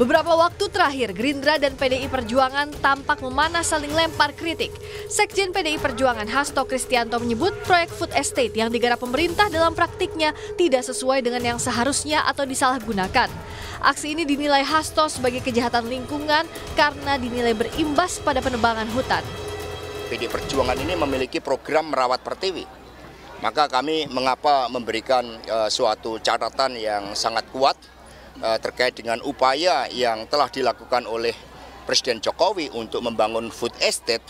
Beberapa waktu terakhir, Gerindra dan PDI Perjuangan tampak memanas saling lempar kritik. Sekjen PDI Perjuangan Hasto Kristianto menyebut proyek food estate yang digarap pemerintah dalam praktiknya tidak sesuai dengan yang seharusnya atau disalahgunakan. Aksi ini dinilai Hasto sebagai kejahatan lingkungan karena dinilai berimbas pada penebangan hutan. PDI Perjuangan ini memiliki program merawat pertiwi. Maka kami mengapa memberikan uh, suatu catatan yang sangat kuat terkait dengan upaya yang telah dilakukan oleh Presiden Jokowi untuk membangun food estate,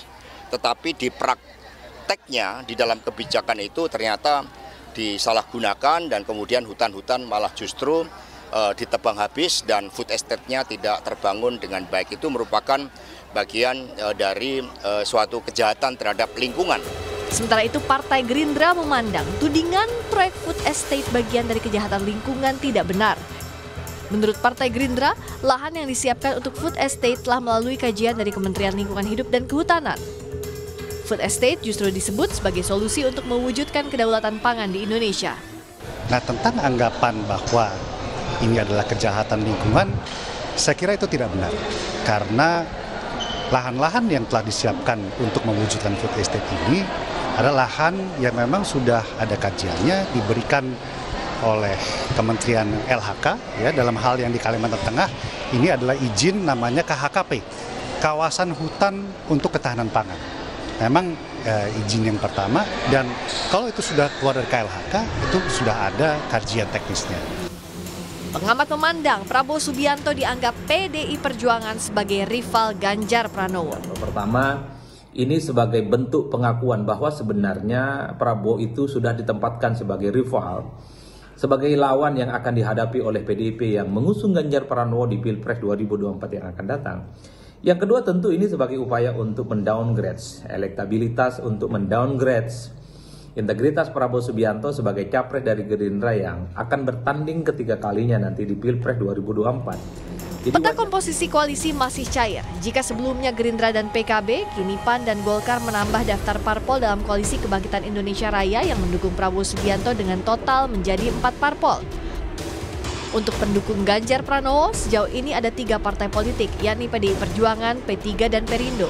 tetapi di prakteknya di dalam kebijakan itu ternyata disalahgunakan dan kemudian hutan-hutan malah justru uh, ditebang habis dan food estate-nya tidak terbangun dengan baik. Itu merupakan bagian uh, dari suatu kejahatan terhadap lingkungan. Sementara itu Partai Gerindra memandang tudingan proyek food estate bagian dari kejahatan lingkungan tidak benar. Menurut Partai Gerindra, lahan yang disiapkan untuk food estate telah melalui kajian dari Kementerian Lingkungan Hidup dan Kehutanan. Food estate justru disebut sebagai solusi untuk mewujudkan kedaulatan pangan di Indonesia. Nah, tentang anggapan bahwa ini adalah kejahatan lingkungan, saya kira itu tidak benar. Karena lahan-lahan yang telah disiapkan untuk mewujudkan food estate ini adalah lahan yang memang sudah ada kajiannya, diberikan oleh Kementerian LHK ya dalam hal yang di Kalimantan Tengah ini adalah izin namanya KHKP kawasan hutan untuk ketahanan pangan. Memang eh, izin yang pertama dan kalau itu sudah keluar dari KLHK itu sudah ada kajian teknisnya. Pengamat memandang Prabowo Subianto dianggap PDI Perjuangan sebagai rival Ganjar Pranowo. Pertama, ini sebagai bentuk pengakuan bahwa sebenarnya Prabowo itu sudah ditempatkan sebagai rival sebagai lawan yang akan dihadapi oleh PDIP yang mengusung Ganjar Pranowo di Pilpres 2024 yang akan datang. Yang kedua tentu ini sebagai upaya untuk mendowngrade elektabilitas untuk mendowngrade integritas Prabowo Subianto sebagai capres dari Gerindra yang akan bertanding ketiga kalinya nanti di Pilpres 2024. Peta komposisi koalisi masih cair. Jika sebelumnya Gerindra dan PKB, kini PAN dan Golkar menambah daftar parpol dalam koalisi Kebangkitan Indonesia Raya yang mendukung Prabowo Subianto dengan total menjadi empat parpol. Untuk pendukung Ganjar Pranowo, sejauh ini ada tiga partai politik, yakni PDI Perjuangan, P3, dan Perindo.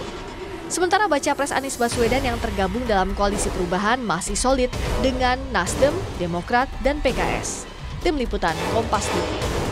Sementara baca pres Anies Baswedan yang tergabung dalam koalisi perubahan masih solid dengan Nasdem, Demokrat, dan PKS. Tim Liputan Kompas TV.